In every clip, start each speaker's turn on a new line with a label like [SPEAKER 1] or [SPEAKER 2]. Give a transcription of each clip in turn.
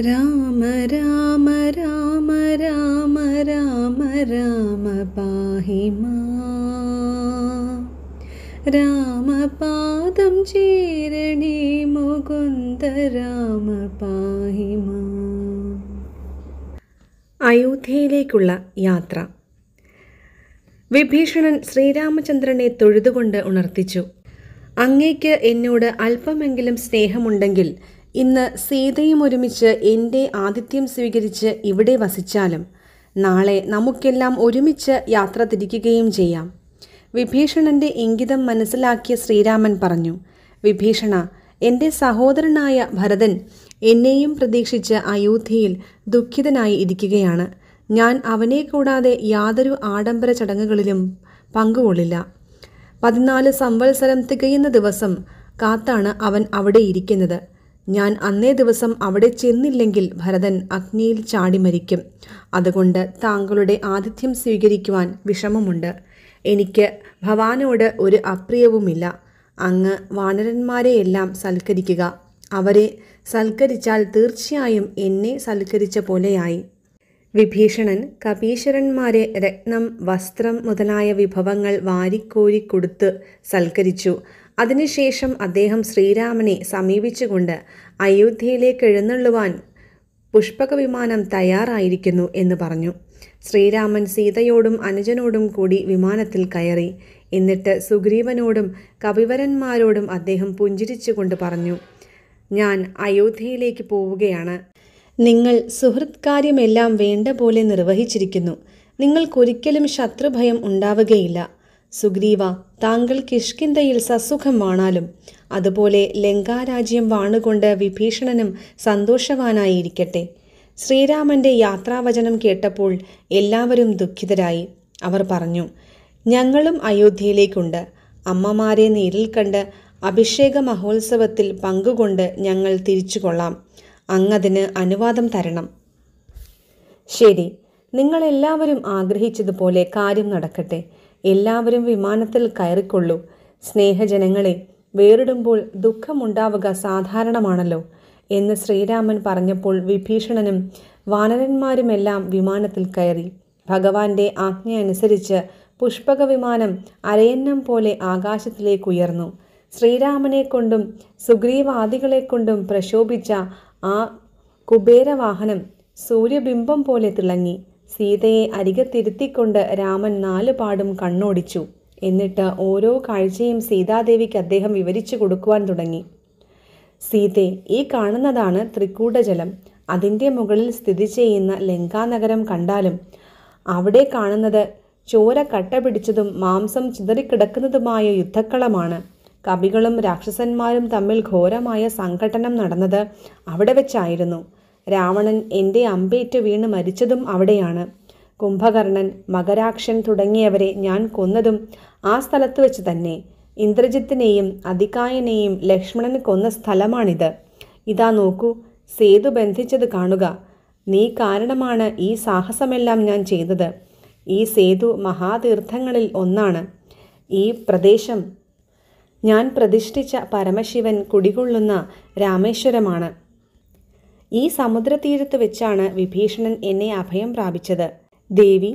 [SPEAKER 1] രാമ രാമ രാമ രാമ രാമ രാമ പാഹിമ. രാമപാദം ചേരണി മുകുന്ദ രാമ പാഹിമ. അയോധ്യയിലേക്കുള്ള യാത്ര. വിഭീഷണൻ ശ്രീരാമചന്ദ്രനെ തൊഴുതുകൊണ്ട് ഉണർത്തിച്ചു. അങ്ങേക്ക് എന്നോട് അല്പമെങ്കിലും സ്നേഹമുണ്ടെങ്കിൽ ഇന്ന് സീതയും ഒരുമിച്ച് എന്റെ ആതിഥ്യം സ്വീകരിച്ച് ഇവിടെ വസിച്ചാലും നാളെ നമുക്കെല്ലാം ഒരുമിച്ച് യാത്ര തിരിക്കുകയും ചെയ്യാം. വിഭീഷണന്റെ ഇംഗിതം മനസ്സിലാക്കിയ ശ്രീരാമൻ പറഞ്ഞു വിഭീഷണ എന്റെ സഹോദരനായ ഭരതൻ എന്നെയും പ്രതീക്ഷിച്ച് അയോധ്യയിൽ ദുഃഖിതനായി ഇരിക്കുകയാണ്. ഞാൻ അവനെ കൂടാതെ യാതൊരു ആഡംബര ചടങ്ങുകളിലും പങ്കുകൊള്ളില്ല. പതിനാല് സംവത്സരം തികയുന്ന ദിവസം കാത്താണ് അവൻ അവിടെ ഇരിക്കുന്നത്. ഞാൻ അന്നേ ദിവസം അവിടെ ചെന്നില്ലെങ്കിൽ ഭരതൻ അഗ്നിയിൽ ചാടി മരിക്കും. അതുകൊണ്ട് താങ്കളുടെ ആതിഥ്യം സ്വീകരിക്കുവാൻ വിഷമമുണ്ട്. എനിക്ക് ഭവാനോട് ഒരു അപ്രിയവുമില്ല. അങ്ങ് വാനരന്മാരെയെല്ലാം സൽക്കരിക്കുക. അവരെ സൽക്കരിച്ചാൽ തീർച്ചയായും എന്നെ സൽക്കരിച്ച പോലെയായി. വിഭീഷണൻ കപീശ്വരന്മാരെ രത്നം വസ്ത്രം മുതലായ വിഭവങ്ങൾ വാരിക്കോരി കൊടുത്ത് സൽക്കരിച്ചു. അതിനുശേഷം അദ്ദേഹം ശ്രീരാമനെ സമീപിച്ചുകൊണ്ട് അയോധ്യയിലേക്ക് എഴുന്നള്ളുവാൻ പുഷ്പക വിമാനം തയ്യാറായിരിക്കുന്നു എന്ന് പറഞ്ഞു. ശ്രീരാമൻ സീതയോടും അനുജനോടും കൂടി വിമാനത്തിൽ കയറി. എന്നിട്ട് സുഗ്രീവനോടും കവിവരന്മാരോടും അദ്ദേഹം പുഞ്ചിരിച്ചുകൊണ്ട് പറഞ്ഞു ഞാൻ അയോധ്യയിലേക്ക് പോവുകയാണ്. നിങ്ങൾ സുഹൃത്കാര്യമെല്ലാം വേണ്ട പോലെ നിർവഹിച്ചിരിക്കുന്നു. നിങ്ങൾക്കൊരിക്കലും ശത്രുഭയം ഉണ്ടാവുകയില്ല. സുഗ്രീവ താങ്കൾ കിഷ്കിന്തയിൽ സസുഖം വാണാലും അതുപോലെ ലങ്കാരാജ്യം വാണുകൊണ്ട് വിഭീഷണനും സന്തോഷവാനായിരിക്കട്ടെ. ശ്രീരാമന്റെ യാത്രാവചനം കേട്ടപ്പോൾ എല്ലാവരും ദുഃഖിതരായി. അവർ പറഞ്ഞു ഞങ്ങളും അയോധ്യയിലേക്കുണ്ട്. അമ്മമാരെ നേരിൽ കണ്ട് അഭിഷേക മഹോത്സവത്തിൽ പങ്കുകൊണ്ട് ഞങ്ങൾ തിരിച്ചു കൊള്ളാം അങ്ങതിന് അനുവാദം തരണം. ശരി നിങ്ങളെല്ലാവരും ആഗ്രഹിച്ചതുപോലെ കാര്യം നടക്കട്ടെ. എല്ലാവരും വിമാനത്തിൽ കയറിക്കൊള്ളൂ. സ്നേഹജനങ്ങളെ വേറിടുമ്പോൾ ദുഃഖമുണ്ടാവുക സാധാരണമാണല്ലോ എന്ന് ശ്രീരാമൻ പറഞ്ഞപ്പോൾ വിഭീഷണനും വാനരന്മാരുമെല്ലാം വിമാനത്തിൽ കയറി. ഭഗവാന്റെ ആജ്ഞ അനുസരിച്ച് പുഷ്പക വിമാനം അരയന്നം പോലെ ആകാശത്തിലേക്ക് ഉയർന്നു ശ്രീരാമനെ കൊണ്ടും സുഗ്രീവാദികളെ കൊണ്ടും പ്രശോഭിച്ച ആ കുബേരവാഹനം സൂര്യബിംബം പോലെ തിളങ്ങി. സീതയെ അരികത്തിരുത്തിക്കൊണ്ട് രാമൻ നാലുപാടും കണ്ണോടിച്ചു. എന്നിട്ട് ഓരോ കാഴ്ചയും സീതാദേവിക്ക് അദ്ദേഹം വിവരിച്ചു കൊടുക്കുവാൻ തുടങ്ങി. സീതെ ഈ കാണുന്നതാണ് ത്രികൂടജലം അതിന്റെ മുകളിൽ സ്ഥിതി ചെയ്യുന്ന ലങ്കാനഗരം കണ്ടാലും അവിടെ കാണുന്നത് ചോര കട്ട പിടിച്ചതും മാംസം ചിതറിക്കിടക്കുന്നതുമായ യുദ്ധക്കളമാണ്. കവികളും രാക്ഷസന്മാരും തമ്മിൽ ഘോരമായ സംഘട്ടനം നടന്നത് അവിടെ വെച്ചായിരുന്നു. രാവണൻ എന്റെ അമ്പേറ്റ് വീണ് മരിച്ചതും അവിടെയാണ്. കുംഭകർണൻ മകരാക്ഷൻ തുടങ്ങിയവരെ ഞാൻ കൊന്നതും ആ സ്ഥലത്ത് വെച്ച് തന്നെ. ഇന്ദ്രജിത്തിനെയും അതികായനെയും ലക്ഷ്മണൻ കൊന്ന സ്ഥലമാണിത്. ഇതാ നോക്കൂ സേതു ബന്ധിച്ചത് കാണുക. നീ കാരണമാണ് ഈ സാഹസമെല്ലാം ഞാൻ ചെയ്തത്. ഈ സേതു മഹാതീർത്ഥങ്ങളിൽ ഒന്നാണ്. ഈ പ്രദേശം ഞാൻ പ്രതിഷ്ഠിച്ച പരമശിവൻ കുടികൊള്ളുന്ന രാമേശ്വരമാണ്. ഈ സമുദ്രതീരത്ത് വെച്ചാണ് വിഭീഷണൻ എന്നെ അഭയം പ്രാപിച്ചത്. ദേവി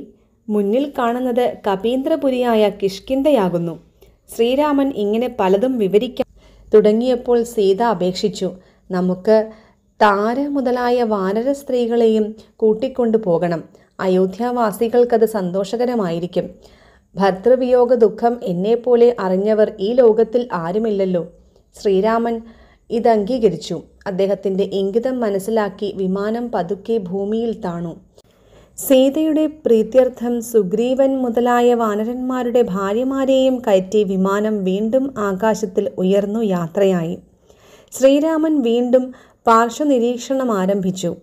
[SPEAKER 1] മുന്നിൽ കാണുന്നത് കപീന്ദ്രപുരിയായ കിഷ്കിന്തയാകുന്നു ശ്രീരാമൻ ഇങ്ങനെ പലതും വിവരിക്കാൻ തുടങ്ങിയപ്പോൾ സീത അപേക്ഷിച്ചു. നമുക്ക് താര മുതലായ വാനര സ്ത്രീകളെയും കൂട്ടിക്കൊണ്ടു പോകണം. അയോധ്യാവാസികൾക്കത് സന്തോഷകരമായിരിക്കും. ഭർതൃവിയോഗ ദുഃഖം എന്നെപ്പോലെ അറിഞ്ഞവർ ഈ ലോകത്തിൽ ആരുമില്ലല്ലോ. ശ്രീരാമൻ ഇത് അംഗീകരിച്ചു അദ്ദേഹത്തിന്റെ ഇംഗിതം മനസ്സിലാക്കി വിമാനം പതുക്കെ ഭൂമിയിൽ താണു. സീതയുടെ പ്രീത്യർത്ഥം സുഗ്രീവൻ മുതലായ വാനരന്മാരുടെ ഭാര്യമാരെയും കയറ്റി വിമാനം വീണ്ടും ആകാശത്തിൽ ഉയർന്നു യാത്രയായി. ശ്രീരാമൻ വീണ്ടും പാർശ്വനിരീക്ഷണം ആരംഭിച്ചു.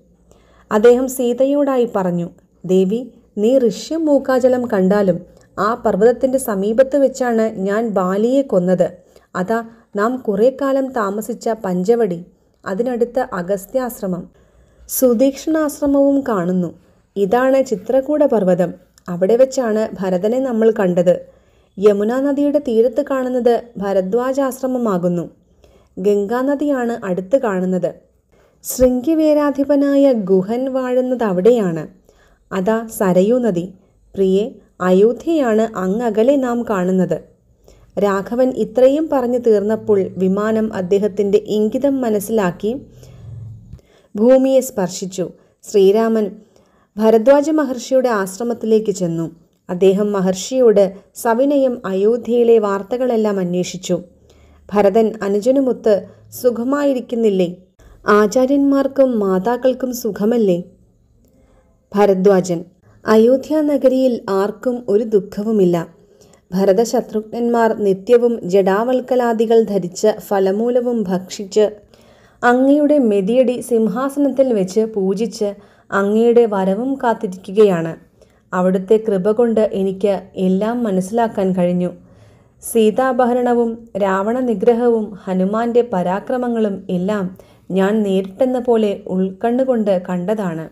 [SPEAKER 1] അദ്ദേഹം സീതയോടായി പറഞ്ഞു ദേവി നീ ഋഷ്യം മൂക്കാജലം കണ്ടാലും ആ പർവതത്തിന്റെ സമീപത്ത് വെച്ചാണ് ഞാൻ ബാലിയെ കൊന്നത്. അതാ നാം കുറെ കാലം താമസിച്ച പഞ്ചവടി. അതിനടുത്ത അഗസ്ത്യാശ്രമം. സുദീക്ഷണാശ്രമവും കാണുന്നു. ഇതാണ് ചിത്രകൂട പർവതം. അവിടെ വെച്ചാണ് ഭരതനെ നമ്മൾ കണ്ടത്. യമുനാ നദിയുടെ തീരത്ത് കാണുന്നത് ഭരദ്വാജാശ്രമമാകുന്നു. ഗംഗാനദിയാണ് അടുത്ത് കാണുന്നത്. ശൃംഗിവേരാധിപനായ ഗുഹൻ വാഴുന്നത് അവിടെയാണ്. അതാ സരയൂ നദി. പ്രിയെ അയോധ്യയാണ് അങ്ങകലെ നാം കാണുന്നത്. രാഘവൻ ഇത്രയും പറഞ്ഞു തീർന്നപ്പോൾ വിമാനം അദ്ദേഹത്തിന്റെ ഇംഗിതം മനസ്സിലാക്കി ഭൂമിയെ സ്പർശിച്ചു. ശ്രീരാമൻ ഭരദ്വാജ മഹർഷിയുടെ ആശ്രമത്തിലേക്ക് ചെന്നു. അദ്ദേഹം മഹർഷിയോട് സവിനയം അയോധ്യയിലെ വാർത്തകളെല്ലാം അന്വേഷിച്ചു. ഭരതൻ അനുജനുമൊത്ത് സുഖമായിരിക്കുന്നില്ലേ? ആചാര്യന്മാർക്കും മാതാക്കൾക്കും സുഖമല്ലേ? ഭരദ്വാജൻ അയോധ്യ നഗരിയിൽ ആർക്കും ഒരു ദുഃഖവുമില്ല. ഭരതശത്രുഘ്നന്മാർ നിത്യവും ജഡാവൽക്കലാദികൾ ധരിച്ച് ഫലമൂലവും ഭക്ഷിച്ച് അങ്ങയുടെ മെതിയടി സിംഹാസനത്തിൽ വെച്ച് പൂജിച്ച് അങ്ങയുടെ വരവും കാത്തിരിക്കുകയാണ്. അവിടുത്തെ കൃപ കൊണ്ട് എനിക്ക് എല്ലാം മനസ്സിലാക്കാൻ കഴിഞ്ഞു. സീതാപഹരണവും രാവണ നിഗ്രഹവും ഹനുമാന്റെ പരാക്രമങ്ങളും എല്ലാം ഞാൻ നേരിട്ടെന്ന പോലെ ഉൾക്കണ്ണുകൊണ്ട് കണ്ടതാണ്.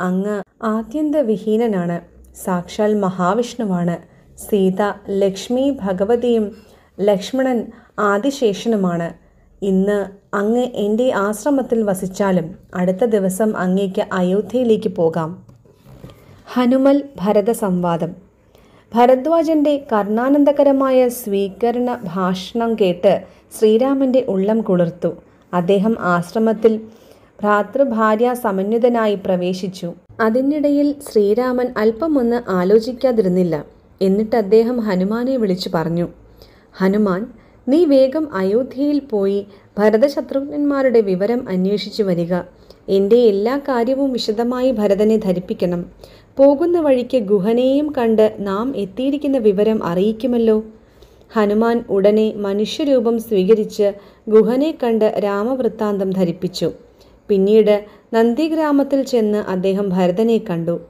[SPEAKER 1] അങ്ങ് ആത്യന്തവിഹീനനാണ് സാക്ഷാൽ മഹാവിഷ്ണുവാണ്. സീത ലക്ഷ്മി ഭഗവതിയും ലക്ഷ്മണൻ ആദിശേഷനുമാണ്. ഇന്ന് അങ്ങ് എന്റെ ആശ്രമത്തിൽ വസിച്ചാലും അടുത്ത ദിവസം അങ്ങേക്ക് അയോധ്യയിലേക്ക് പോകാം. ഹനുമൽ ഭരത സംവാദം ഭരദ്വാജന്റെ കർണാനന്ദകരമായ സ്വീകരണ ഭാഷണം കേട്ട് ശ്രീരാമന്റെ ഉള്ളം കുളിർത്തു. അദ്ദേഹം ആശ്രമത്തിൽ ഭ്രാതൃഭാര്യ സമന്വിതനായി പ്രവേശിച്ചു. അതിനിടയിൽ ശ്രീരാമൻ അല്പമൊന്ന് ആലോചിക്കാതിരുന്നില്ല. എന്നിട്ട് അദ്ദേഹം ഹനുമാനെ വിളിച്ചു പറഞ്ഞു ഹനുമാൻ നീ വേഗം അയോധ്യയിൽ പോയി ഭരതശത്രുഘ്നന്മാരുടെ വിവരം അന്വേഷിച്ചു വരിക. എന്റെ എല്ലാ കാര്യവും വിശദമായി ഭരതനെ ധരിപ്പിക്കണം. പോകുന്ന വഴിക്ക് ഗുഹനെയും കണ്ട് നാം എത്തിയിരിക്കുന്ന വിവരം അറിയിക്കുമല്ലോ. ഹനുമാൻ ഉടനെ മനുഷ്യരൂപം സ്വീകരിച്ച് ഗുഹനെ കണ്ട് രാമവൃത്താന്തം ധരിപ്പിച്ചു. പിന്നീട് നന്ദിഗ്രാമത്തിൽ ചെന്ന് അദ്ദേഹം ഭരതനെ കണ്ടു.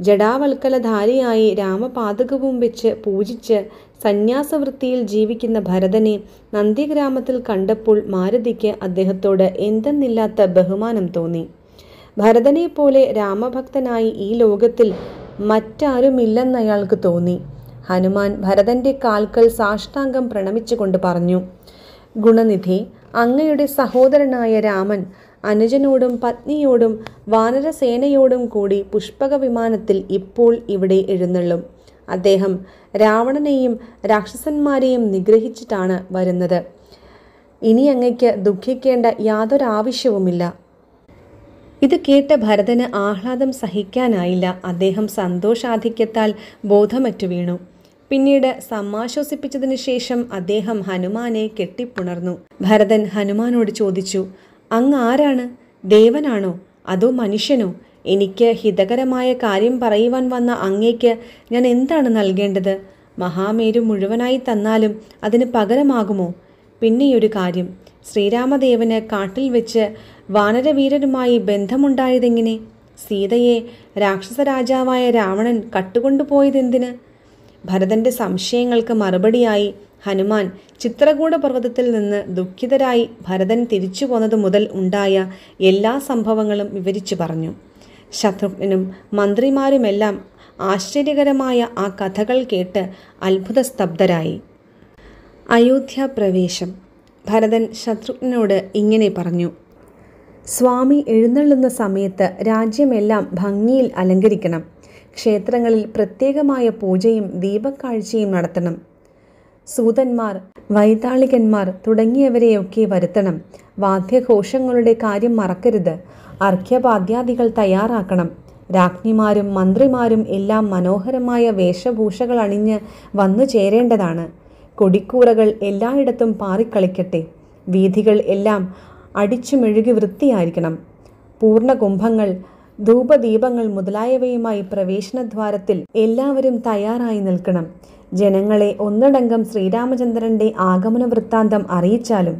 [SPEAKER 1] ജഡാവൽക്കലധാരിയായി രാമപാതകവും വെച്ച് പൂജിച്ച് സന്യാസവൃത്തിയിൽ ജീവിക്കുന്ന ഭരതനെ നന്ദിഗ്രാമത്തിൽ കണ്ടപ്പോൾ മാരുതിക്ക് അദ്ദേഹത്തോട് എന്തെന്നില്ലാത്ത ബഹുമാനം തോന്നി. ഭരതനെ പോലെ രാമഭക്തനായി ഈ ലോകത്തിൽ മറ്റാരുമില്ലെന്ന് അയാൾക്ക് തോന്നി. ഹനുമാൻ ഭരതന്റെ കാൽക്കൽ സാഷ്ടാംഗം പ്രണമിച്ചുകൊണ്ട് പറഞ്ഞു ഗുണനിധി അങ്ങയുടെ സഹോദരനായ രാമൻ അനുജനോടും പത്നിയോടും വാനരസേനയോടും കൂടി പുഷ്പക വിമാനത്തിൽ ഇപ്പോൾ ഇവിടെ എഴുന്നള്ളും. അദ്ദേഹം രാവണനെയും രാക്ഷസന്മാരെയും നിഗ്രഹിച്ചിട്ടാണ് വരുന്നത്. ഇനി അങ്ങയ്ക്ക് ദുഃഖിക്കേണ്ട യാതൊരാവശ്യവുമില്ല. ഇത് കേട്ട ഭരതന് ആഹ്ലാദം സഹിക്കാനായില്ല. അദ്ദേഹം സന്തോഷാധിക്യത്താൽ ബോധമറ്റു വീണു. പിന്നീട് സമാശ്വസിപ്പിച്ചതിനു ശേഷം അദ്ദേഹം ഹനുമാനെ കെട്ടിപ്പുണർന്നു. ഭരതൻ ഹനുമാനോട് ചോദിച്ചു അങ്ങ് ആരാണ്? ദേവനാണോ? അതോ മനുഷ്യനോ? എനിക്ക് ഹിതകരമായ കാര്യം പറയുവാൻ വന്ന അങ്ങേക്ക് ഞാൻ എന്താണ് നൽകേണ്ടത്? മഹാമേരു മുഴുവനായി തന്നാലും അതിന് പകരമാകുമോ? പിന്നെയൊരു കാര്യം. ശ്രീരാമദേവന് കാട്ടിൽ വെച്ച് വാനരവീരരുമായി ബന്ധമുണ്ടായതെങ്ങനെ? സീതയെ രാക്ഷസരാജാവായ രാവണൻ കട്ടുകൊണ്ടുപോയതെന്തിന്? ഭരതന്റെ സംശയങ്ങൾക്ക് മറുപടിയായി ഹനുമാൻ ചിത്രകൂട പർവതത്തിൽ നിന്ന് ദുഃഖിതരായി ഭരതൻ തിരിച്ചു പോന്നതു മുതൽ ഉണ്ടായ എല്ലാ സംഭവങ്ങളും വിവരിച്ചു പറഞ്ഞു. ശത്രുഘ്നും മന്ത്രിമാരുമെല്ലാം ആശ്ചര്യകരമായ ആ കഥകൾ കേട്ട് അത്ഭുത സ്തബ്ധരായി അയോധ്യ പ്രവേശം. ഭരതൻ ശത്രുഘ്നോട് ഇങ്ങനെ പറഞ്ഞു. സ്വാമി എഴുന്നള്ളുന്ന സമയത്ത് രാജ്യമെല്ലാം ഭംഗിയിൽ അലങ്കരിക്കണം. ക്ഷേത്രങ്ങളിൽ പ്രത്യേകമായ പൂജയും ദീപക്കാഴ്ചയും നടത്തണം. സൂതന്മാർ വൈതാളികന്മാർ തുടങ്ങിയവരെയൊക്കെ വരുത്തണം. വാദ്യഘോഷങ്ങളുടെ കാര്യം മറക്കരുത്. അർഘ്യപാദ്യാദികൾ തയ്യാറാക്കണം. രാജ്ഞിമാരും മന്ത്രിമാരും എല്ലാം മനോഹരമായ വേഷഭൂഷകൾ അണിഞ്ഞ് വന്നു ചേരേണ്ടതാണ്. കൊടിക്കൂറകൾ എല്ലായിടത്തും പാറിക്കളിക്കട്ടെ. വീഥികൾ എല്ലാം അടിച്ചു മെഴുകി വൃത്തിയായിരിക്കണം. പൂർണകുംഭങ്ങൾ ധൂപദീപങ്ങൾ മുതലായവയുമായി പ്രവേശനദ്വാരത്തിൽ എല്ലാവരും തയ്യാറായി നിൽക്കണം. ജനങ്ങളെ ഒന്നടങ്കം ശ്രീരാമചന്ദ്രന്റെ ആഗമന വൃത്താന്തം അറിയിച്ചാലും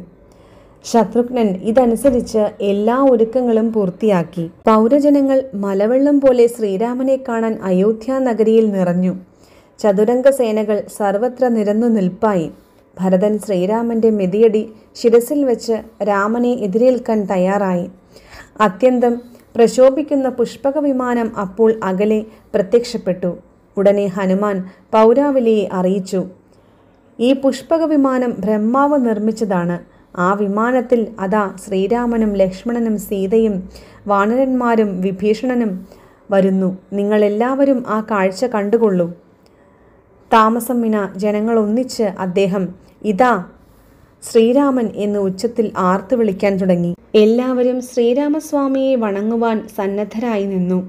[SPEAKER 1] ശത്രുഘ്നൻ ഇതനുസരിച്ച് എല്ലാ ഒരുക്കങ്ങളും പൂർത്തിയാക്കി. പൗരജനങ്ങൾ മലവെള്ളം പോലെ ശ്രീരാമനെ കാണാൻ അയോധ്യ നഗരിയിൽ നിറഞ്ഞു. ചതുരംഗ സേനകൾ സർവത്ര നിരന്നു നിൽപ്പായി. ഭരതൻ ശ്രീരാമന്റെ മെതിയടി ശിരസിൽ വെച്ച് രാമനെ എതിരേൽക്കാൻ തയ്യാറായി. അത്യന്തം പ്രശോഭിക്കുന്ന പുഷ്പക വിമാനം അപ്പോൾ അകലെ പ്രത്യക്ഷപ്പെട്ടു. ഉടനെ ഹനുമാൻ പൗരാവലിയെ അറിയിച്ചു. ഈ പുഷ്പക വിമാനം ബ്രഹ്മാവ് നിർമ്മിച്ചതാണ്. ആ വിമാനത്തിൽ അതാ ശ്രീരാമനും ലക്ഷ്മണനും സീതയും വാനരന്മാരും വിഭീഷണനും വരുന്നു. നിങ്ങളെല്ലാവരും ആ കാഴ്ച കണ്ടുകൊള്ളൂ. താമസം വിന ജനങ്ങൾ ഒന്നിച്ച് അദ്ദേഹം ഇതാ ശ്രീരാമൻ എന്ന് ഉച്ചത്തിൽ ആർത്തു വിളിക്കാൻ തുടങ്ങി. എല്ലാവരും ശ്രീരാമസ്വാമിയെ വണങ്ങുവാൻ സന്നദ്ധരായി നിന്നു.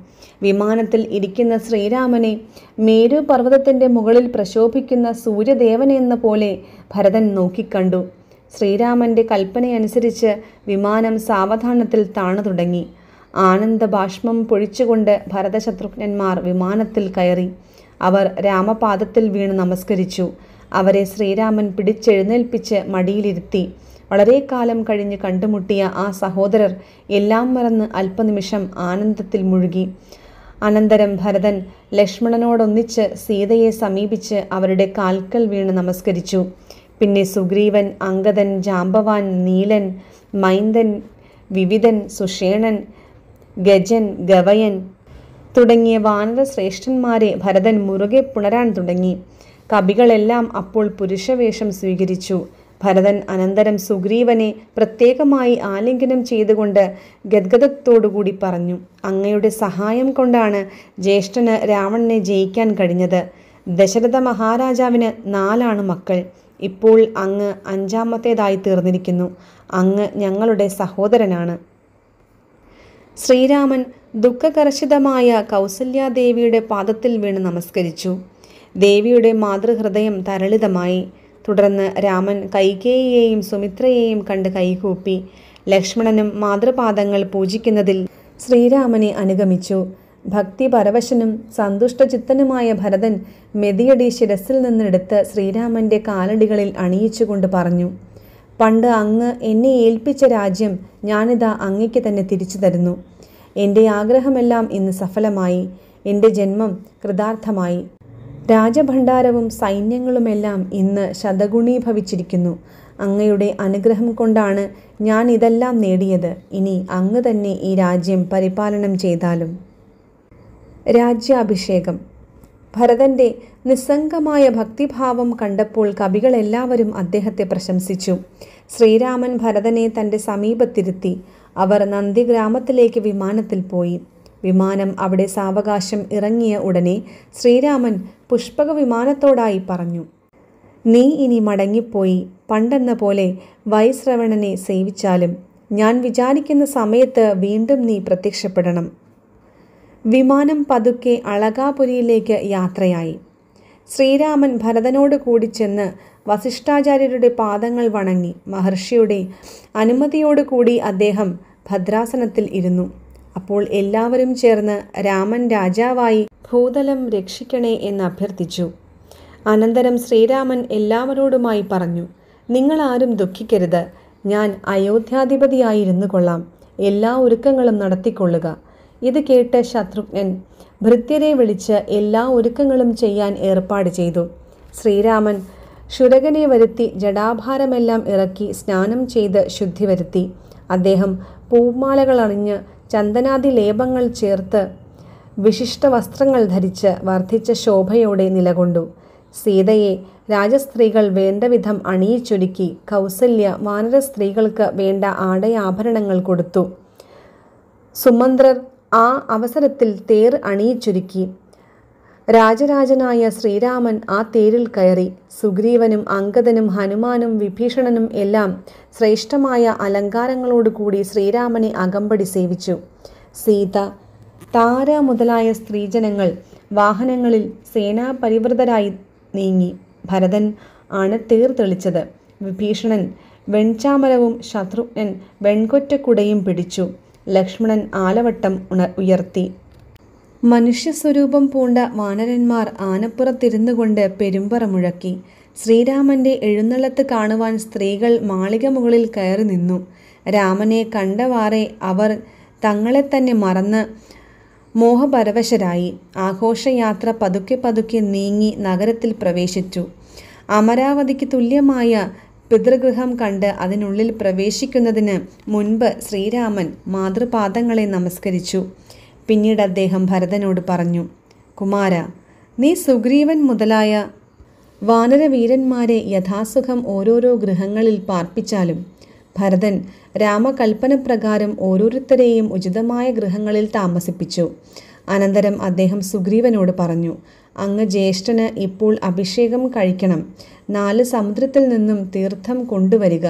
[SPEAKER 1] വിമാനത്തിൽ ഇരിക്കുന്ന ശ്രീരാമനെ മേരു പർവതത്തിന്റെ മുകളിൽ പ്രശോഭിക്കുന്ന സൂര്യദേവനെന്ന പോലെ ഭരതൻ നോക്കിക്കണ്ടു. ശ്രീരാമന്റെ കൽപ്പനയനുസരിച്ച് വിമാനം സാവധാനത്തിൽ താണു തുടങ്ങി. ആനന്ദ ബാഷ്മം പൊഴിച്ചുകൊണ്ട് ഭരതശത്രുഘ്നന്മാർ വിമാനത്തിൽ കയറി. അവർ രാമപാദത്തിൽ വീണ് നമസ്കരിച്ചു. അവരെ ശ്രീരാമൻ പിടിച്ചെഴുന്നേൽപ്പിച്ച് മടിയിലിരുത്തി. വളരെ കാലം കഴിഞ്ഞ് കണ്ടുമുട്ടിയ ആ സഹോദരർ എല്ലാം മറന്ന് അല്പനിമിഷം ആനന്ദത്തിൽ മുഴുകി. അനന്തരം ഭരതൻ ലക്ഷ്മണനോടൊന്നിച്ച് സീതയെ സമീപിച്ച് അവരുടെ കാൽക്കൽ വീണ് നമസ്കരിച്ചു. പിന്നെ സുഗ്രീവൻ അങ്കദൻ ജാമ്പവാൻ നീലൻ മൈന്ദൻ വിവിധൻ സുഷേണൻ ഗജൻ ഗവയൻ തുടങ്ങിയ വാനര ശ്രേഷ്ഠന്മാരെ ഭരതൻ മുറുകെ പുണരാൻ തുടങ്ങി. കവികളെല്ലാം അപ്പോൾ പുരുഷവേഷം സ്വീകരിച്ചു. ഭരതൻ അനന്തരം സുഗ്രീവനെ പ്രത്യേകമായി ആലിംഗനം ചെയ്തുകൊണ്ട് ഗദ്ഗതത്തോടുകൂടി പറഞ്ഞു അങ്ങയുടെ സഹായം കൊണ്ടാണ് ജ്യേഷ്ഠന് രാവണനെ ജയിക്കാൻ കഴിഞ്ഞത്. ദശരഥ മഹാരാജാവിന് നാലാണ് മക്കൾ. ഇപ്പോൾ അങ്ങ് അഞ്ചാമത്തേതായി തീർന്നിരിക്കുന്നു. അങ്ങ് ഞങ്ങളുടെ സഹോദരനാണ്. ശ്രീരാമൻ ദുഃഖകർഷിതമായ കൗസല്യാദേവിയുടെ പാദത്തിൽ വീണ് നമസ്കരിച്ചു. ദേവിയുടെ മാതൃഹൃദയം തരളിതമായി. തുടർന്ന് രാമൻ കൈകേയിയെയും സുമിത്രയെയും കണ്ട് കൈകൂപ്പി. ലക്ഷ്മണനും മാതൃപാദങ്ങൾ പൂജിക്കുന്നതിൽ ശ്രീരാമനെ അനുഗമിച്ചു. ഭക്തി പരവശനും സന്തുഷ്ടചിത്തനുമായ ഭരതൻ മെതിയടി ശിരസിൽ നിന്നെടുത്ത് ശ്രീരാമന്റെ കാലടികളിൽ അണിയിച്ചുകൊണ്ട് പറഞ്ഞു പണ്ട് അങ്ങ് എന്നെ ഏൽപ്പിച്ച രാജ്യം ഞാനിതാ അങ്ങയ്ക്ക് തന്നെ തിരിച്ചു തരുന്നു. എന്റെ ആഗ്രഹമെല്ലാം ഇന്ന് സഫലമായി. എന്റെ ജന്മം കൃതാർത്ഥമായി. രാജഭണ്ഡാരവും സൈന്യങ്ങളുമെല്ലാം ഇന്ന് ശതഗുണീഭവിച്ചിരിക്കുന്നു. അങ്ങയുടെ അനുഗ്രഹം കൊണ്ടാണ് ഞാൻ ഇതെല്ലാം നേടിയത്. ഇനി അങ്ങ് തന്നെ ഈ രാജ്യം പരിപാലനം ചെയ്താലും. രാജ്യാഭിഷേകം. ഭരതന്റെ നിസ്സംഗമായ ഭക്തിഭാവം കണ്ടപ്പോൾ കവികളെല്ലാവരും അദ്ദേഹത്തെ പ്രശംസിച്ചു. ശ്രീരാമൻ ഭരതനെ തന്റെ സമീപത്തിരുത്തി. അവർ നന്ദി ഗ്രാമത്തിലേക്ക് വിമാനത്തിൽ പോയി. വിമാനം അവിടെ സാവകാശം ഇറങ്ങിയ ഉടനെ ശ്രീരാമൻ പുഷ്പക വിമാനത്തോടായി പറഞ്ഞു നീ ഇനി മടങ്ങിപ്പോയി പണ്ടെന്ന പോലെ വൈശ്രവണനെ സേവിച്ചാലും ഞാൻ വിചാരിക്കുന്ന സമയത്ത് വീണ്ടും നീ പ്രത്യക്ഷപ്പെടണം. വിമാനം പതുക്കെ അളകാപുരിയിലേക്ക് യാത്രയായി. ശ്രീരാമൻ ഭരതനോട് കൂടി ചെന്ന് വസിഷ്ഠാചാര്യരുടെ പാദങ്ങൾ വണങ്ങി. മഹർഷിയുടെ അനുമതിയോടുകൂടി അദ്ദേഹം ഭദ്രാസനത്തിൽ ഇരുന്നു. അപ്പോൾ എല്ലാവരും ചേർന്ന് രാമൻ രാജാവായി ഭൂതലം രക്ഷിക്കണേ എന്ന് അഭ്യർത്ഥിച്ചു. അനന്തരം ശ്രീരാമൻ എല്ലാവരോടുമായി പറഞ്ഞു നിങ്ങളാരും ദുഃഖിക്കരുത്. ഞാൻ അയോധ്യാധിപതിയായിരുന്നു കൊള്ളാം. എല്ലാ ഒരുക്കങ്ങളും നടത്തിക്കൊള്ളുക. ഇത് കേട്ട് ശത്രുഘ്നൻ ഭൃത്യരെ വിളിച്ച് എല്ലാ ഒരുക്കങ്ങളും ചെയ്യാൻ ഏർപ്പാട് ചെയ്തു. ശ്രീരാമൻ ശുരകനെ വരുത്തി ജടാഭാരമെല്ലാം ഇറക്കി സ്നാനം ചെയ്ത് ശുദ്ധി വരുത്തി. അദ്ദേഹം പൂമാലകൾ അണിഞ്ഞ് ചന്ദനാദി ലേപങ്ങൾ ചേർത്ത് വിശിഷ്ട വസ്ത്രങ്ങൾ ധരിച്ച് വർദ്ധിച്ച ശോഭയോടെ നിലകൊണ്ടു. സീതയെ രാജസ്ത്രീകൾ വേണ്ടവിധം അണിയിച്ചൊരുക്കി കൗസല്യ വാനര സ്ത്രീകൾക്ക് വേണ്ട ആടയാഭരണങ്ങൾ കൊടുത്തു. സുമന്ത്രർ ആ അവസരത്തിൽ തേർ അണിയിച്ചൊരുക്കി. രാജരാജനായ ശ്രീരാമൻ ആ തേരിൽ കയറി. സുഗ്രീവനും അങ്കദനും ഹനുമാനും വിഭീഷണനും എല്ലാം ശ്രേഷ്ഠമായ അലങ്കാരങ്ങളോടുകൂടി ശ്രീരാമനെ അകമ്പടി സേവിച്ചു. സീത താര മുതലായ സ്ത്രീജനങ്ങൾ വാഹനങ്ങളിൽ സേനാപരിവൃതരായി നീങ്ങി. ഭരതൻ ആണ് തേർ തെളിച്ചത്. വിഭീഷണൻ വെൺചാമരവും ശത്രുഘ്നൻ വെൺകൊറ്റക്കുടയും പിടിച്ചു. ലക്ഷ്മണൻ ആലവട്ടം ഉണ ഉയർത്തി. മനുഷ്യസ്വരൂപം പൂണ്ട വാനരന്മാർ ആനപ്പുറത്തിരുന്നു കൊണ്ട് പെരുമ്പറ മുഴക്കി ശ്രീരാമന്റെ എഴുന്നള്ളത്ത് കാണുവാൻ സ്ത്രീകൾ മാളിക മുകളിൽ കയറി നിന്നു. രാമനെ കണ്ടവാറെ അവർ തങ്ങളെ തന്നെ മറന്ന് മോഹപരവശരായി. ആഘോഷയാത്ര പതുക്കെ പതുക്കെ നീങ്ങി നഗരത്തിൽ പ്രവേശിച്ചു. അമരാവതിക്ക് തുല്യമായ പിതൃഗൃഹം കണ്ട് അതിനുള്ളിൽ പ്രവേശിക്കുന്നതിന് മുൻപ് ശ്രീരാമൻ മാതൃപാദങ്ങളെ നമസ്കരിച്ചു. പിന്നീട് അദ്ദേഹം ഭരതനോട് പറഞ്ഞു കുമാര നീ സുഗ്രീവൻ മുതലായ വാനരവീരന്മാരെ യഥാസുഖം ഓരോരോ ഗൃഹങ്ങളിൽ പാർപ്പിച്ചാലും ഭരതൻ രാമകൽപ്പന പ്രകാരം ഓരോരുത്തരെയും ഉചിതമായ ഗൃഹങ്ങളിൽ താമസിപ്പിച്ചു. അനന്തരം അദ്ദേഹം സുഗ്രീവനോട് പറഞ്ഞു അങ്ങ് ജ്യേഷ്ഠന് ഇപ്പോൾ അഭിഷേകം കഴിക്കണം. നാല് സമുദ്രത്തിൽ നിന്നും തീർത്ഥം കൊണ്ടുവരിക.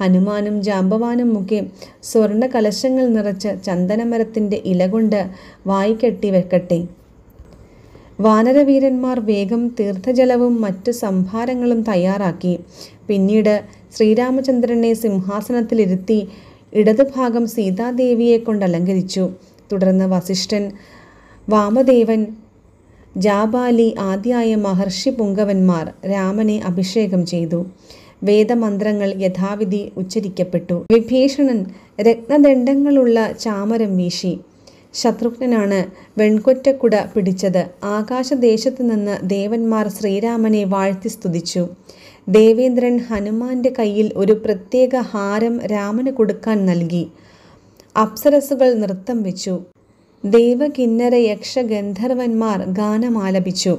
[SPEAKER 1] ഹനുമാനും ജാമ്പവാനും മുഖേ സ്വർണ കലശങ്ങൾ നിറച്ച് ചന്ദനമരത്തിന്റെ ഇല കൊണ്ട് വായിക്കെട്ടി വെക്കട്ടെ. വാനരവീരന്മാർ വേഗം തീർത്ഥജലവും മറ്റു സംഭാരങ്ങളും തയ്യാറാക്കി. പിന്നീട് ശ്രീരാമചന്ദ്രനെ സിംഹാസനത്തിലിരുത്തി ഇടതുഭാഗം സീതാദേവിയെ കൊണ്ട് അലങ്കരിച്ചു തുടർന്ന് വസിഷ്ഠൻ വാമദേവൻ ജാബാലി ആദ്യായ മഹർഷി പുങ്കവന്മാർ രാമനെ അഭിഷേകം ചെയ്തു. വേദമന്ത്രങ്ങൾ യഥാവിധി ഉച്ചരിക്കപ്പെട്ടു. വിഭീഷണൻ രത്നദണ്ഡങ്ങളുള്ള ചാമരം വീശി. ശത്രുഘ്നനാണ് വെൺകൊറ്റക്കുട പിടിച്ചത്. ആകാശദേശത്തു നിന്ന് ദേവന്മാർ ശ്രീരാമനെ വാഴ്ത്തി സ്തുതിച്ചു. ദേവേന്ദ്രൻ ഹനുമാന്റെ കയ്യിൽ ഒരു പ്രത്യേക ഹാരം രാമന് കൊടുക്കാൻ നൽകി. അപ്സരസുകൾ നൃത്തം വെച്ചു. ദേവകിന്നര യക്ഷഗന്ധർവന്മാർ ഗാനമാലപിച്ചു.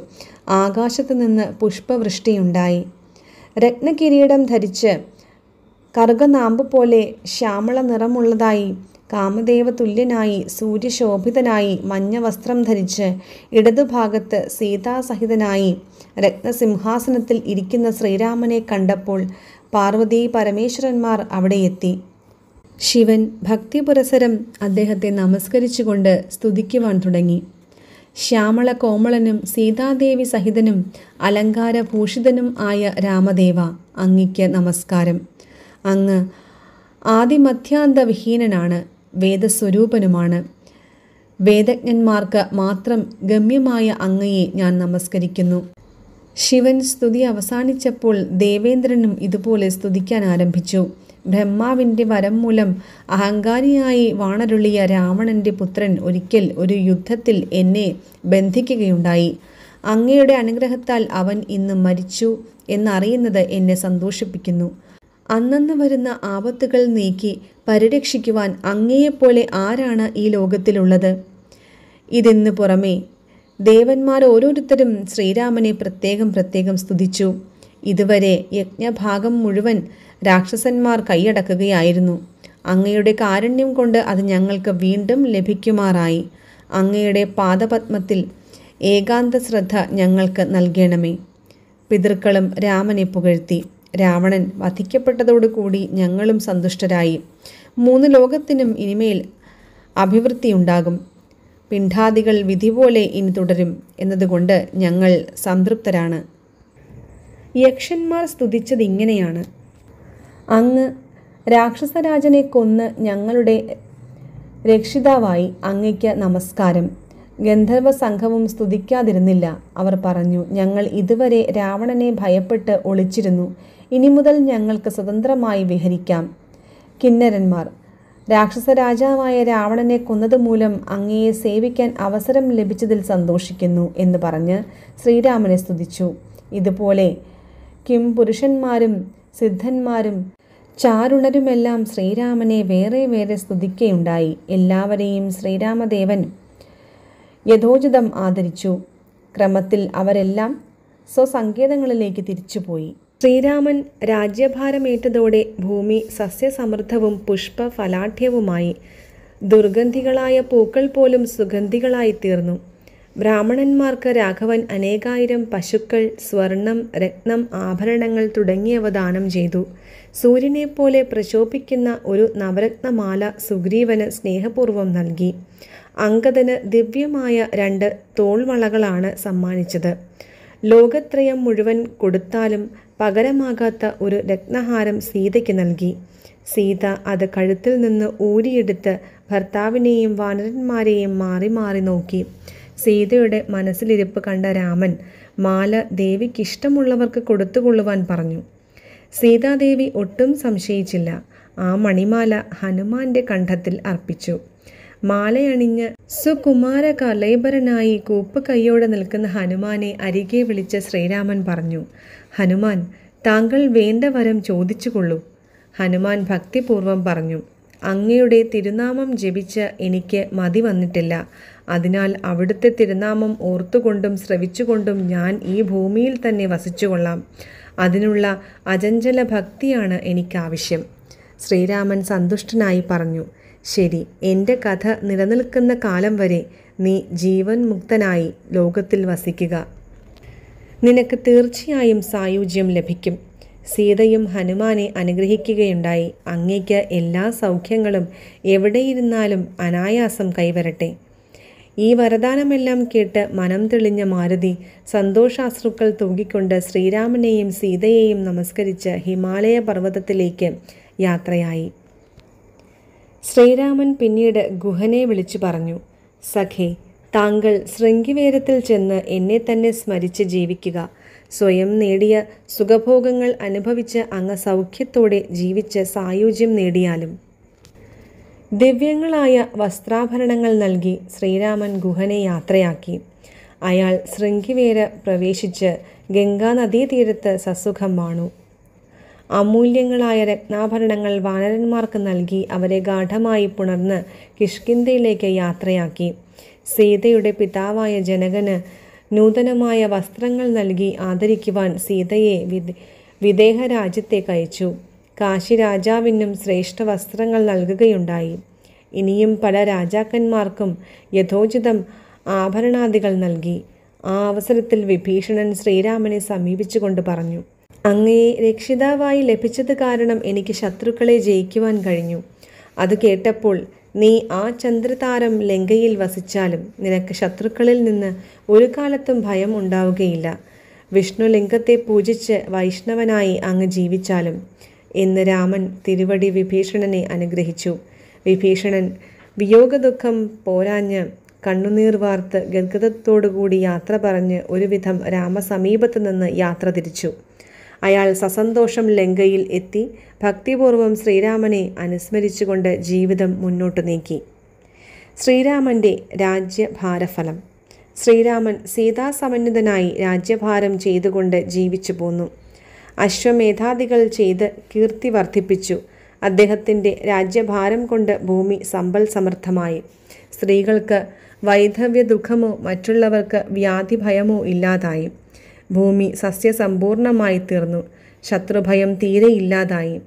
[SPEAKER 1] ആകാശത്തു നിന്ന് പുഷ്പവൃഷ്ടിയുണ്ടായി. രത്നകിരീടം ധരിച്ച് കറുകനാമ്പ് പോലെ ശ്യാമള നിറമുള്ളതായി കാമദേവ തുല്യനായി സൂര്യശോഭിതനായി മഞ്ഞ വസ്ത്രം ധരിച്ച് ഇടതുഭാഗത്ത് സീതാസഹിതനായി രത്നസിംഹാസനത്തിൽ ഇരിക്കുന്ന ശ്രീരാമനെ കണ്ടപ്പോൾ പാർവതി പരമേശ്വരന്മാർ അവിടെ എത്തി. ശിവൻ ഭക്തിപുരസരം അദ്ദേഹത്തെ നമസ്കരിച്ചുകൊണ്ട് സ്തുതിക്കുവാൻ തുടങ്ങി. ശ്യാമള കോമളനും സീതാദേവി സഹിതനും അലങ്കാരഭൂഷിതനും ആയ രാമദേവ അങ്ങയ്ക്ക് നമസ്കാരം. അങ്ങ് ആദിമധ്യാന്ത വിഹീനനാണ് വേദസ്വരൂപനുമാണ്. വേദജ്ഞന്മാർക്ക് മാത്രം ഗമ്യമായ അങ്ങയെ ഞാൻ നമസ്കരിക്കുന്നു. ശിവൻ സ്തുതി അവസാനിച്ചപ്പോൾ ദേവേന്ദ്രനും ഇതുപോലെ സ്തുതിക്കാൻ ആരംഭിച്ചു. ബ്രഹ്മാവിന്റെ വരം മൂലം അഹങ്കാരിയായി വാണരുളിയ രാവണന്റെ പുത്രൻ ഒരിക്കൽ ഒരു യുദ്ധത്തിൽ എന്നെ ബന്ധിക്കുകയുണ്ടായി. അങ്ങയുടെ അനുഗ്രഹത്താൽ അവൻ ഇന്ന് മരിച്ചു എന്നറിയുന്നത് എന്നെ സന്തോഷിപ്പിക്കുന്നു. അന്നന്ന് വരുന്ന ആപത്തുകൾ നീക്കി പരിരക്ഷിക്കുവാൻ അങ്ങയെപ്പോലെ ആരാണ് ഈ ലോകത്തിലുള്ളത്? ഇതിന് പുറമേ ദേവന്മാർ ഓരോരുത്തരും ശ്രീരാമനെ പ്രത്യേകം പ്രത്യേകം സ്തുതിച്ചു. ഇതുവരെ യജ്ഞഭാഗം മുഴുവൻ രാക്ഷസന്മാർ കൈയടക്കുകയായിരുന്നു. അങ്ങയുടെ കാരുണ്യം കൊണ്ട് അത് ഞങ്ങൾക്ക് വീണ്ടും ലഭിക്കുമാറായി. അങ്ങയുടെ പാദപത്മത്തിൽ ഏകാന്ത ശ്രദ്ധ ഞങ്ങൾക്ക് നൽകണമേ. പിതൃക്കളും രാമനെ പുകഴ്ത്തി. രാവണൻ വധിക്കപ്പെട്ടതോടുകൂടി ഞങ്ങളും സന്തുഷ്ടരായി. മൂന്ന് ലോകത്തിനും ഇനിമേൽ അഭിവൃദ്ധിയുണ്ടാകും പിണ്ഡാദികൾ വിധി പോലെ ഇനി തുടരും എന്നതുകൊണ്ട് ഞങ്ങൾ സംതൃപ്തരാണ്. യക്ഷന്മാർ സ്തുതിച്ചത് ഇങ്ങനെയാണ്. അങ്ങ് രാക്ഷസരാജനെ കൊന്ന് ഞങ്ങളുടെ രക്ഷിതാവായി അങ്ങയ്ക്ക് നമസ്കാരം. ഗന്ധർവ സംഘവും സ്തുതിക്കാതിരുന്നില്ല. അവർ പറഞ്ഞു ഞങ്ങൾ ഇതുവരെ രാവണനെ ഭയപ്പെട്ട് ഒളിച്ചിരുന്നു. ഇനി മുതൽ ഞങ്ങൾക്ക് സ്വതന്ത്രമായി വിഹരിക്കാം. കിന്നരന്മാർ രാക്ഷസ രാജാവായ രാവണനെ കൊന്നതുമൂലം അങ്ങയെ സേവിക്കാൻ അവസരം ലഭിച്ചതിൽ സന്തോഷിക്കുന്നു എന്ന് പറഞ്ഞ് ശ്രീരാമനെ സ്തുതിച്ചു. ഇതുപോലെ കിം പുരുഷന്മാരും സിദ്ധന്മാരും ചാരുണരുമെല്ലാം ശ്രീരാമനെ വേറെ വേറെ സ്തുതിക്കുകയുണ്ടായി എല്ലാവരെയും ശ്രീരാമദേവൻ യഥോചിതം ആദരിച്ചു. ക്രമത്തിൽ അവരെല്ലാം സ്വസങ്കേതങ്ങളിലേക്ക് തിരിച്ചുപോയി. ശ്രീരാമൻ രാജ്യഭാരമേറ്റതോടെ ഭൂമി സസ്യസമൃദ്ധവും പുഷ്പ ഫലാഠ്യവുമായി ദുർഗന്ധികളായ പൂക്കൾ പോലും സുഗന്ധികളായി തീർന്നു ബ്രാഹ്മണന്മാർക്ക് രാഘവൻ അനേകായിരം പശുക്കൾ സ്വർണം രത്നം ആഭരണങ്ങൾ തുടങ്ങിയവ ദാനം ചെയ്തു. സൂര്യനെപ്പോലെ പ്രശോഭിക്കുന്ന ഒരു നവരത്നമാല സുഗ്രീവന് സ്നേഹപൂർവം നൽകി. അങ്കദന് ദിവ്യമായ രണ്ട് തോൾവളകളാണ് സമ്മാനിച്ചത്. ലോകത്രയം മുഴുവൻ കൊടുത്താലും പകരമാകാത്ത ഒരു രത്നഹാരം സീതയ്ക്ക് നൽകി. സീത അത് കഴുത്തിൽ നിന്ന് ഊരിയെടുത്ത് ഭർത്താവിനെയും വാനരന്മാരെയും മാറി മാറി നോക്കി. സീതയുടെ മനസ്സിലിരിപ്പ് കണ്ട രാമൻ മാല ദേവിക്കിഷ്ടമുള്ളവർക്ക് കൊടുത്തുകൊള്ളുവാൻ പറഞ്ഞു. സീതാദേവി ഒട്ടും സംശയിച്ചില്ല. ആ മണിമാല ഹനുമാന്റെ കണ്ഠത്തിൽ അർപ്പിച്ചു. മാലയണിഞ്ഞ് സുകുമാര കലൈബരനായി കൂപ്പ് കൈയോടെ നിൽക്കുന്ന ഹനുമാനെ അരികെ വിളിച്ച ശ്രീരാമൻ പറഞ്ഞു ഹനുമാൻ താങ്കൾ വേണ്ട വരം ചോദിച്ചുകൊള്ളൂ. ഹനുമാൻ ഭക്തിപൂർവം പറഞ്ഞു അങ്ങയുടെ തിരുനാമം ജപിച്ച് എനിക്ക് മതി വന്നിട്ടില്ല. അതിനാൽ അവിടുത്തെ തിരുനാമം ഓർത്തുകൊണ്ടും ശ്രവിച്ചുകൊണ്ടും ഞാൻ ഈ ഭൂമിയിൽ തന്നെ വസിച്ചുകൊള്ളാം. അതിനുള്ള അചഞ്ചല ഭക്തിയാണ് എനിക്കാവശ്യം. ശ്രീരാമൻ സന്തുഷ്ടനായി പറഞ്ഞു ശരി എന്റെ കഥ നിലനിൽക്കുന്ന കാലം വരെ നീ ജീവൻ മുക്തനായി ലോകത്തിൽ വസിക്കുക. നിനക്ക് തീർച്ചയായും സായുജ്യം ലഭിക്കും. സീതയും ഹനുമാനെ അനുഗ്രഹിക്കുകയുണ്ടായി. അങ്ങേക്ക് എല്ലാ സൗഖ്യങ്ങളും എവിടെയിരുന്നാലും അനായാസം കൈവരട്ടെ. ഈ വരദാനമെല്ലാം കേട്ട് മനം തെളിഞ്ഞ മാരുതി സന്തോഷാശ്രുക്കൾ തൂകിക്കൊണ്ട് ശ്രീരാമനെയും സീതയെയും നമസ്കരിച്ച് ഹിമാലയ പർവതത്തിലേക്ക് യാത്രയായി. ശ്രീരാമൻ പിന്നീട് ഗുഹനെ വിളിച്ചു പറഞ്ഞു സഖേ താങ്കൾ ശൃംഗിവേരത്തിൽ ചെന്ന് എന്നെ തന്നെ സ്മരിച്ച് ജീവിക്കുക. സ്വയം നേടിയ സുഖഭോഗങ്ങൾ അനുഭവിച്ച് അങ്ങ് സൗഖ്യത്തോടെ ജീവിച്ച് സായുജ്യം നേടിയാലും. ദിവ്യങ്ങളായ വസ്ത്രാഭരണങ്ങൾ നൽകി ശ്രീരാമൻ ഗുഹനെ യാത്രയാക്കി. അയാൾ ശൃംഗിവേര പ്രവേശിച്ച് ഗംഗാനദീതീരത്ത് സസുഖം വാണു. അമൂല്യങ്ങളായ രത്നാഭരണങ്ങൾ വാനരന്മാർക്ക് നൽകി അവരെ ഗാഠമായി പുണർന്ന് കിഷ്കിന്തയിലേക്ക് യാത്രയാക്കി. സീതയുടെ പിതാവായ ജനകന് നൂതനമായ വസ്ത്രങ്ങൾ നൽകി ആദരിക്കുവാൻ സീതയെ വിദേഹ രാജ്യത്തേക്ക് അയച്ചു. കാശി രാജാവിനും ശ്രേഷ്ഠ വസ്ത്രങ്ങൾ നൽകുകയുണ്ടായി. ഇനിയും പല രാജാക്കന്മാർക്കും യഥോചിതം ആഭരണാദികൾ നൽകി. ആ അവസരത്തിൽ വിഭീഷണൻ ശ്രീരാമനെ സമീപിച്ചുകൊണ്ട് പറഞ്ഞു അങ്ങയെ രക്ഷിതാവായി ലഭിച്ചത് കാരണം എനിക്ക് ശത്രുക്കളെ ജയിക്കുവാൻ കഴിഞ്ഞു. അത് കേട്ടപ്പോൾ നീ ആ ചന്ദ്രതാരം ലങ്കയിൽ വസിച്ചാലും നിനക്ക് ശത്രുക്കളിൽ നിന്ന് ഒരു കാലത്തും ഭയം ഉണ്ടാവുകയില്ല. വിഷ്ണു ലിംഗത്തെ പൂജിച്ച് വൈഷ്ണവനായി അങ്ങ് ജീവിച്ചാലും എന്ന് രാമൻ തിരുവടി വിഭീഷണനെ അനുഗ്രഹിച്ചു. വിഭീഷണൻ വിയോഗദുഃഖം പോരാഞ്ഞ് കണ്ണുനീർ വാർത്ത് ഗദ്ഗതത്തോടുകൂടി യാത്ര പറഞ്ഞ് ഒരുവിധം രാമസമീപത്ത് നിന്ന് യാത്ര തിരിച്ചു. അയാൾ സസന്തോഷം ലങ്കയിൽ എത്തി ഭക്തിപൂർവം ശ്രീരാമനെ അനുസ്മരിച്ചുകൊണ്ട് ജീവിതം മുന്നോട്ട് നീക്കി. ശ്രീരാമന്റെ രാജ്യഭാരഫലം. ശ്രീരാമൻ സീതാസമന്വിതനായി രാജ്യഭാരം ചെയ്തുകൊണ്ട് ജീവിച്ചു പോന്നു. അശ്വമേധാദികൾ ചെയ്ത് കീർത്തി വർദ്ധിപ്പിച്ചു. അദ്ദേഹത്തിന്റെ രാജ്യഭാരം കൊണ്ട് ഭൂമി സമ്പൽ സമൃദ്ധമായി. സ്ത്രീകൾക്ക് വൈധവ്യ ദുഃഖമോ മറ്റുള്ളവർക്ക് വ്യാധി ഭയമോ ഇല്ലാതായി. ഭൂമി സസ്യസമ്പൂർണമായി തീർന്നു. ശത്രുഭയം തീരെ ഇല്ലാതായി.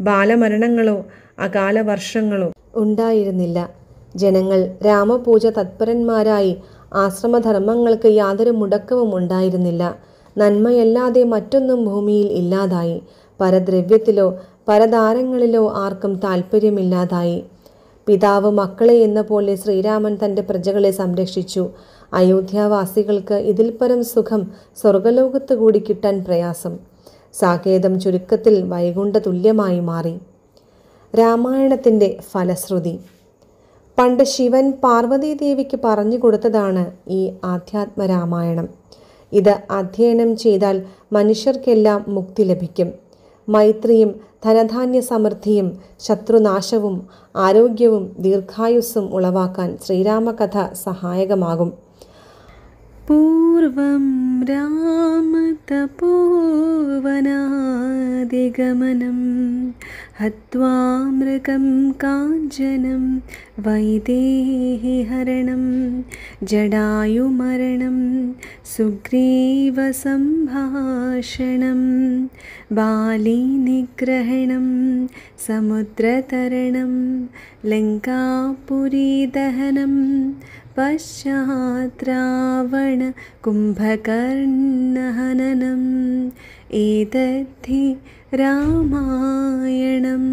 [SPEAKER 1] ബാലമരണങ്ങളോ അകാല വർഷങ്ങളോ ഉണ്ടായിരുന്നില്ല. ജനങ്ങൾ രാമപൂജ തത്പരന്മാരായി ആശ്രമധർമ്മങ്ങൾക്ക് യാതൊരു മുടക്കവും ഉണ്ടായിരുന്നില്ല. നന്മയല്ലാതെ മറ്റൊന്നും ഭൂമിയിൽ ഇല്ലാതായി. പരദ്രവ്യത്തിലോ പരതാരങ്ങളിലോ ആർക്കും താല്പര്യമില്ലാതായി പിതാവ് മക്കളെ എന്ന പോലെ ശ്രീരാമൻ തന്റെ പ്രജകളെ സംരക്ഷിച്ചു. അയോധ്യാവാസികൾക്ക് ഇതിൽ പരം സുഖം സ്വർഗലോകത്ത് കൂടി കിട്ടാൻ പ്രയാസം. സാകേതം ചുരുക്കത്തിൽ വൈകുണ്ഠ തുല്യമായി മാറി. രാമായണത്തിന്റെ ഫലശ്രുതി. പണ്ട് ശിവൻ പാർവതീദേവിക്ക് പറഞ്ഞു കൊടുത്തതാണ് ഈ ആധ്യാത്മ രാമായണം ഇത് അധ്യയനം ചെയ്താൽ മനുഷ്യർക്കെല്ലാം മുക്തി ലഭിക്കും. മൈത്രിയും ധനധാന്യ സമൃദ്ധിയും ശത്രുനാശവും ആരോഗ്യവും ദീർഘായുസ്സും ഉളവാക്കാൻ ശ്രീരാമകഥ സഹായകമാകും. പൂർവം രാമതപോവനാദിഗമനം हत्वा मृगं काञ्चनं वैदेहिहरणं जडायुमरणं सुग्रीवसम्भाषणं बालीनिग्रहणं समुद्रतरणं लङ्कापुरीदहनं पश्चात् रावणकुम्भकर्णहनम् एतद्धि രാമായണം.